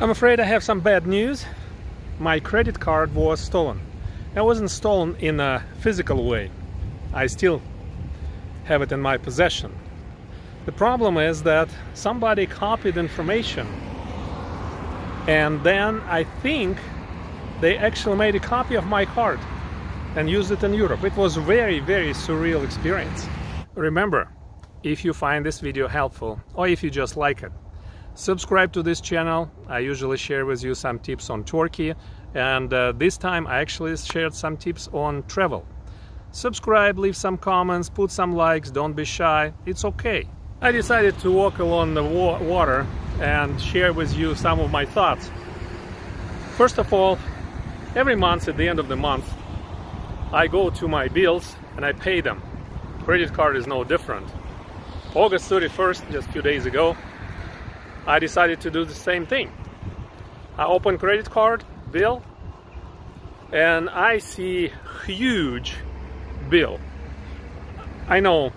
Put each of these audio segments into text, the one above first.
I'm afraid I have some bad news. My credit card was stolen. It wasn't stolen in a physical way. I still have it in my possession. The problem is that somebody copied information and then I think they actually made a copy of my card and used it in Europe. It was very, very surreal experience. Remember, if you find this video helpful or if you just like it, subscribe to this channel. I usually share with you some tips on turkey and uh, this time i actually shared some tips on travel. Subscribe leave some comments put some likes don't be shy. It's okay. I decided to walk along the wa water and share with you some of my thoughts. First of all every month at the end of the month i go to my bills and i pay them. Credit card is no different. August 31st just a few days ago I decided to do the same thing. I open credit card bill and I see huge bill. I know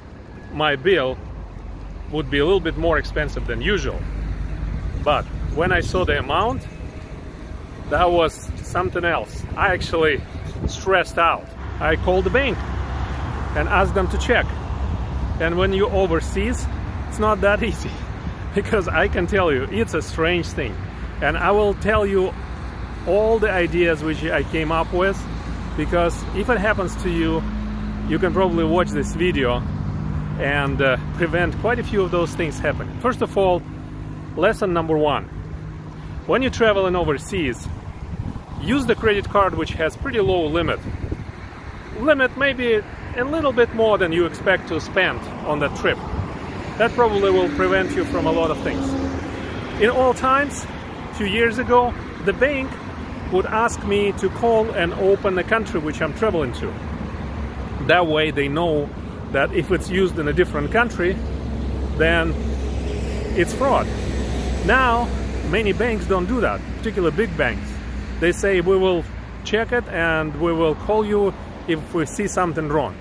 my bill would be a little bit more expensive than usual. But when I saw the amount, that was something else. I actually stressed out. I called the bank and asked them to check. And when you overseas, it's not that easy because I can tell you it's a strange thing and I will tell you all the ideas which I came up with because if it happens to you you can probably watch this video and uh, prevent quite a few of those things happening. First of all, lesson number one. When you're traveling overseas, use the credit card which has pretty low limit. Limit maybe a little bit more than you expect to spend on that trip. That probably will prevent you from a lot of things. In all times, few years ago, the bank would ask me to call and open the country which I'm traveling to. That way they know that if it's used in a different country, then it's fraud. Now, many banks don't do that, particularly big banks. They say we will check it and we will call you if we see something wrong.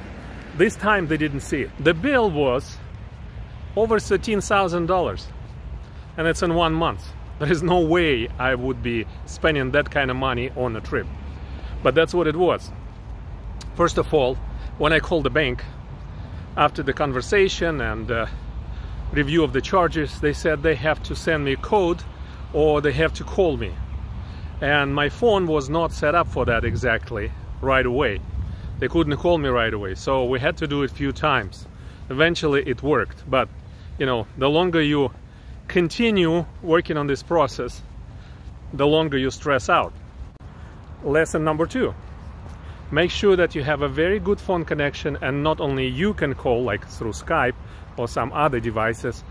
This time they didn't see it. The bill was over $13,000 and it's in one month. There is no way I would be spending that kind of money on a trip. But that's what it was. First of all, when I called the bank, after the conversation and uh, review of the charges, they said they have to send me a code or they have to call me. And my phone was not set up for that exactly right away. They couldn't call me right away, so we had to do it a few times. Eventually it worked, but you know, the longer you continue working on this process, the longer you stress out. Lesson number two, make sure that you have a very good phone connection and not only you can call like through Skype or some other devices,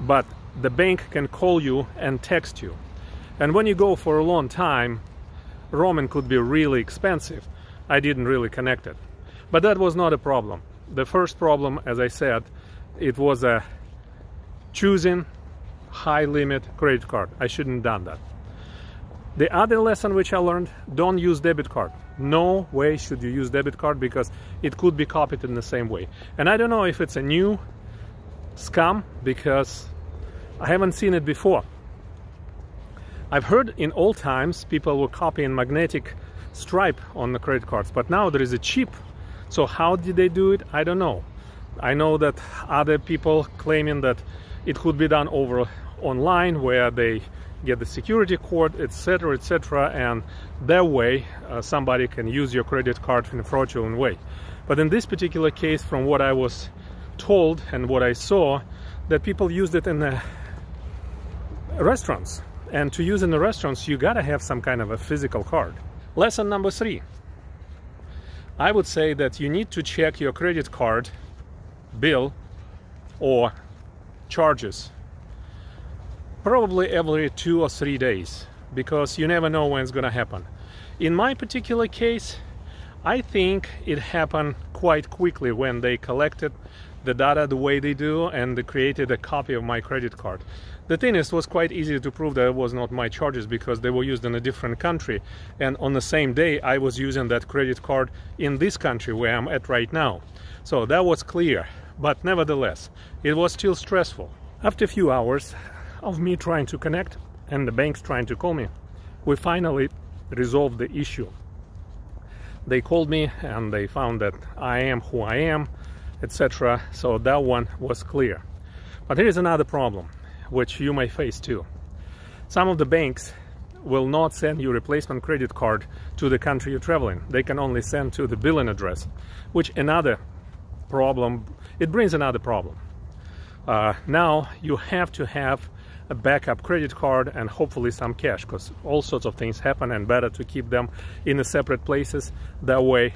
but the bank can call you and text you. And when you go for a long time, roaming could be really expensive. I didn't really connect it. But that was not a problem. The first problem, as I said, it was a choosing high limit credit card. I shouldn't done that. The other lesson which I learned, don't use debit card. No way should you use debit card because it could be copied in the same way. And I don't know if it's a new scam because I haven't seen it before. I've heard in old times people were copying magnetic stripe on the credit cards, but now there is a chip. So how did they do it? I don't know. I know that other people claiming that it could be done over online where they get the security code, etc., etc., and that way uh, somebody can use your credit card in a fraudulent way. But in this particular case, from what I was told and what I saw, that people used it in the restaurants. And to use in the restaurants, you gotta have some kind of a physical card. Lesson number three. I would say that you need to check your credit card bill or charges. Probably every two or three days because you never know when it's gonna happen. In my particular case I think it happened quite quickly when they collected the data the way they do and they created a copy of my credit card. The thing is, was quite easy to prove that it was not my charges because they were used in a different country and on the same day I was using that credit card in this country where I'm at right now. So that was clear, but nevertheless, it was still stressful. After a few hours of me trying to connect, and the banks trying to call me, we finally resolved the issue. They called me and they found that I am who I am, etc. So that one was clear. But here is another problem, which you may face too. Some of the banks will not send you replacement credit card to the country you're traveling. They can only send to the billing address, which another problem, it brings another problem. Uh, now you have to have a backup credit card and hopefully some cash because all sorts of things happen and better to keep them in a separate places. That way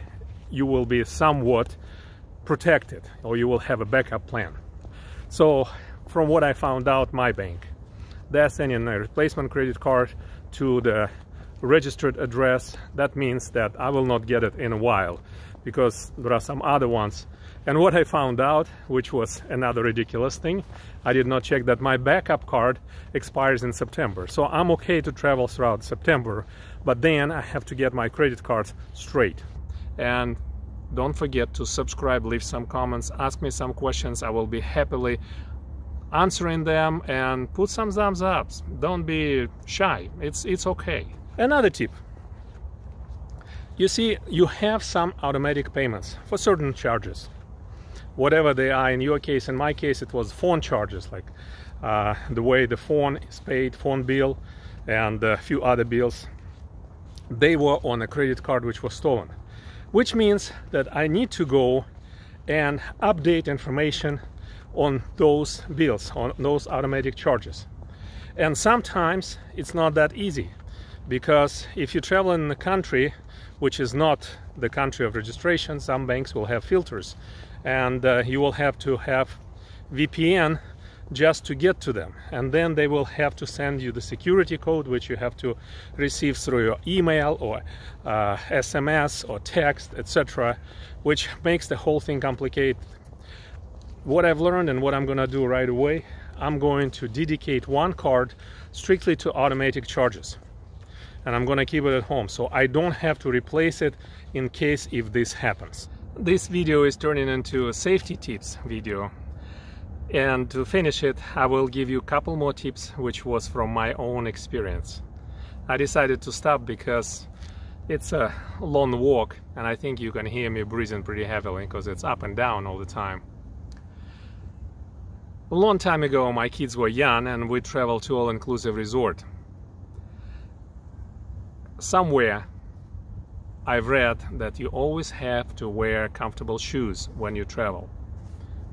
you will be somewhat protected or you will have a backup plan. So from what I found out, my bank, they're sending a replacement credit card to the registered address. That means that I will not get it in a while because there are some other ones and what I found out, which was another ridiculous thing, I did not check that my backup card expires in September. So I'm okay to travel throughout September, but then I have to get my credit cards straight. And don't forget to subscribe, leave some comments, ask me some questions. I will be happily answering them and put some thumbs up. Don't be shy. It's it's okay. Another tip. You see, you have some automatic payments for certain charges whatever they are in your case in my case it was phone charges like uh, the way the phone is paid phone bill and a few other bills they were on a credit card which was stolen which means that I need to go and update information on those bills on those automatic charges. And sometimes it's not that easy because if you travel in a country which is not the country of registration some banks will have filters and uh, you will have to have VPN just to get to them. And then they will have to send you the security code which you have to receive through your email or uh, SMS or text etc which makes the whole thing complicated. What I've learned and what I'm gonna do right away I'm going to dedicate one card strictly to automatic charges. And I'm gonna keep it at home so I don't have to replace it in case if this happens. This video is turning into a safety tips video and to finish it I will give you a couple more tips which was from my own experience. I decided to stop because it's a long walk and I think you can hear me breathing pretty heavily because it's up and down all the time. A long time ago my kids were young and we traveled to all-inclusive resort. Somewhere I've read that you always have to wear comfortable shoes when you travel.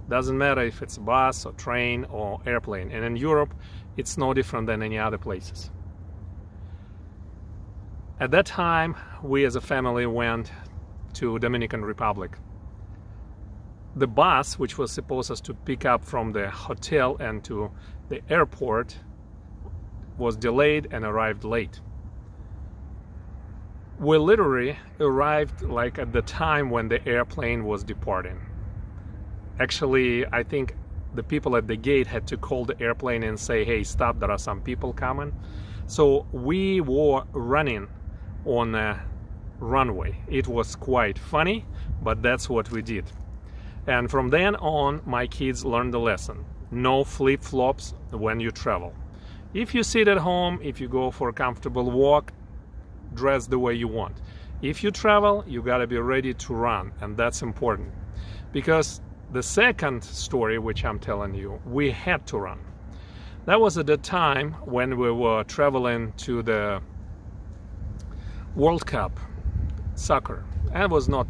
Doesn't matter if it's a bus or train or airplane. And in Europe, it's no different than any other places. At that time, we as a family went to Dominican Republic. The bus, which was supposed us to pick up from the hotel and to the airport, was delayed and arrived late we literally arrived like at the time when the airplane was departing. Actually, I think the people at the gate had to call the airplane and say, hey, stop, there are some people coming. So we were running on a runway. It was quite funny, but that's what we did. And from then on, my kids learned the lesson. No flip-flops when you travel. If you sit at home, if you go for a comfortable walk, dress the way you want. If you travel, you gotta be ready to run, and that's important. Because the second story, which I'm telling you, we had to run. That was at the time when we were traveling to the World Cup soccer. That was not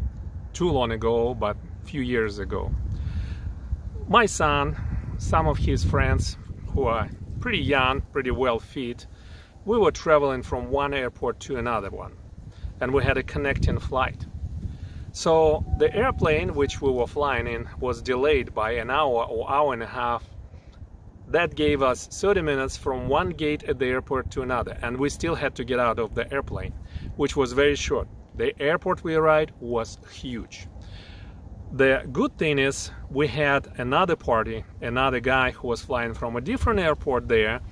too long ago, but a few years ago. My son, some of his friends who are pretty young, pretty well fit, we were traveling from one airport to another one and we had a connecting flight. So the airplane which we were flying in was delayed by an hour or hour and a half. That gave us 30 minutes from one gate at the airport to another and we still had to get out of the airplane, which was very short. The airport we arrived was huge. The good thing is we had another party, another guy who was flying from a different airport there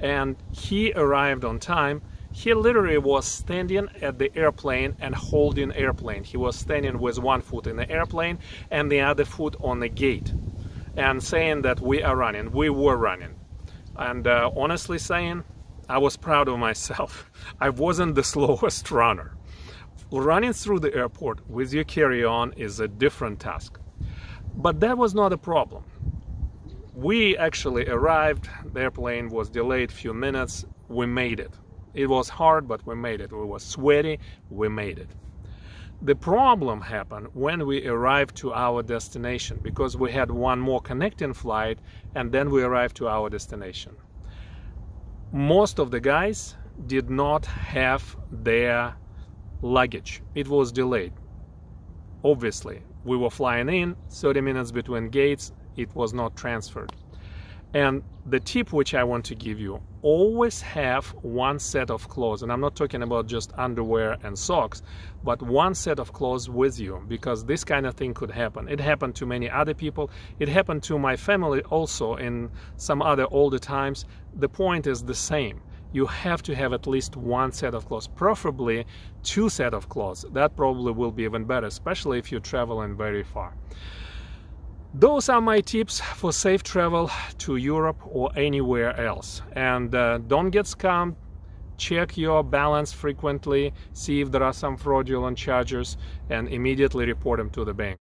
and he arrived on time he literally was standing at the airplane and holding airplane he was standing with one foot in the airplane and the other foot on the gate and saying that we are running we were running and uh, honestly saying I was proud of myself. I wasn't the slowest runner. Running through the airport with your carry-on is a different task. But that was not a problem. We actually arrived, the airplane was delayed a few minutes, we made it. It was hard, but we made it. We were sweaty, we made it. The problem happened when we arrived to our destination because we had one more connecting flight and then we arrived to our destination. Most of the guys did not have their luggage. It was delayed. Obviously, we were flying in 30 minutes between gates, it was not transferred. And the tip which I want to give you, always have one set of clothes. And I'm not talking about just underwear and socks, but one set of clothes with you because this kind of thing could happen. It happened to many other people. It happened to my family also in some other older times. The point is the same. You have to have at least one set of clothes, preferably two set of clothes. That probably will be even better, especially if you're traveling very far. Those are my tips for safe travel to Europe or anywhere else. And uh, don't get scammed. Check your balance frequently, see if there are some fraudulent charges, and immediately report them to the bank.